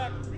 Watch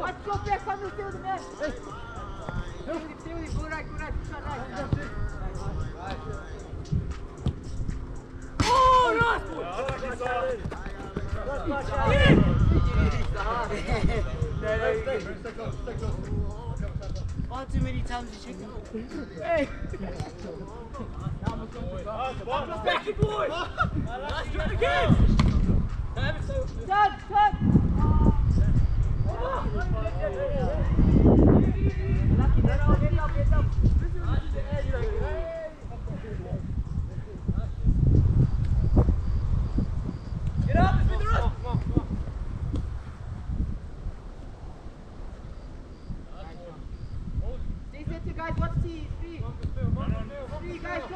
your back on the field, man. Hey. Go right, go right, shot right. Far too many times you check out. Hey. Back you boys! Let's do it again! Done, done.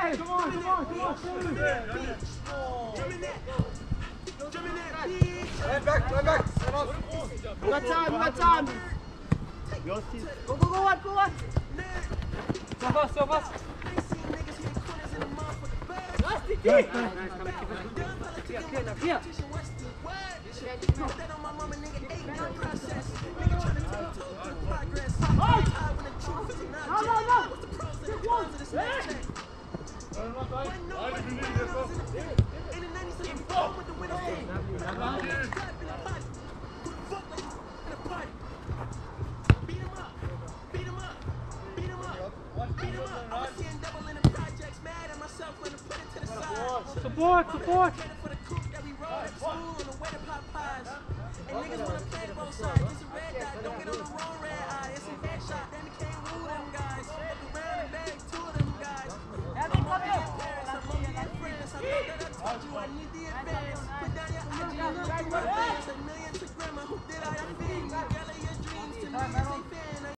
Jump in that bitch. Oh! Come on, come on, come on. Jump in that bitch. Jump in that. Jump in that bitch. Line back, line back. We got time, we got time. Go, go, go on, go on. Zo vast, zo vast! Ain't seen niggas hit corners in a motherfucking bag. Nice, DT! Clear, clear, clear. That on my mama, nigga, ain't no process. Nigga tryna take two to progress. I when the truth is not No, no, no. Support, support!